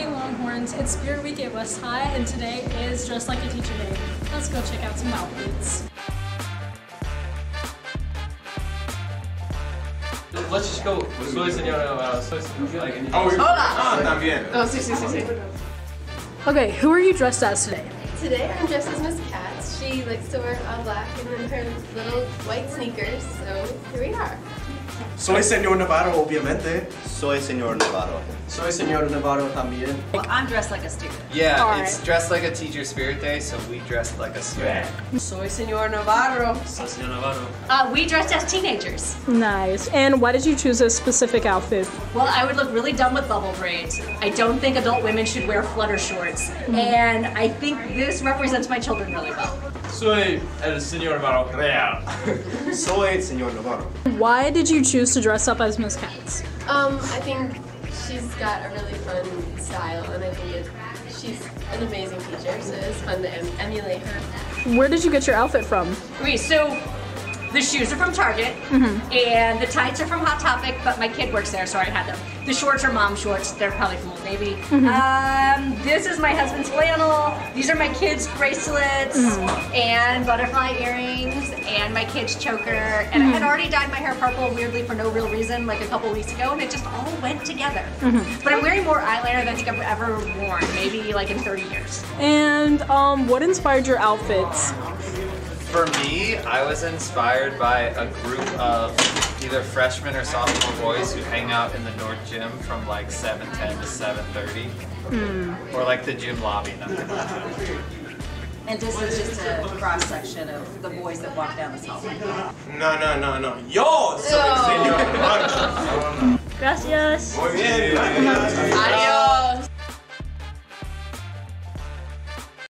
Hey Longhorns, it's Spirit Week at West High and today is Dress Like a Teacher Day. Let's go check out some outfits. Let's just go. Soy señora. Uh, soy señora. Oh, Hola. ah, también. Oh, sí, sí, sí, sí. Okay, who are you dressed as today? Today I'm dressed as Miss Katz. She likes to wear all black and then her little white sneakers. So here we are. Soy señor Navarro, obviamente. Soy señor Navarro. Soy señor Navarro también. Well, I'm dressed like a student. Yeah, Alright. it's dressed like a teacher spirit day, so we dressed like a student. Soy Senor Navarro. Soy señor Navarro. Uh, we dressed as teenagers. Nice. And why did you choose a specific outfit? Well, I would look really dumb with bubble braids. I don't think adult women should wear flutter shorts. And I think this represents my children really well. Soy el señor Navarro real. Soy el señor Navarro. Why did you choose to dress up as Miss Katz? Um, I think she's got a really fun style and I think it, she's an amazing teacher, so it's fun to em- emulate her. Where did you get your outfit from? Okay, so the shoes are from Target, mm-hmm. and the tights are from Hot Topic, but my kid works there, so I had them. The shorts are mom shorts. They're probably from Old Navy. Mm-hmm. Um, this is my husband's flannel. These are my kids' bracelets mm-hmm. and butterfly earrings, and my kid's choker. And I had already dyed my hair purple weirdly for no real reason, like a couple weeks ago, and it just all went together. But I'm wearing more eyeliner than I think I've ever worn, maybe like in 30 years. And um, what inspired your outfits? For me, I was inspired by a group of either freshmen or sophomore boys who hang out in the North Gym from like 7:10 to 7:30, hmm. or like the gym lobby. Nothing like that. And this is just a cross section of the boys that walk down this hallway. No, no, no, no. Yo soy señor Gracias. Muy bien. Adios.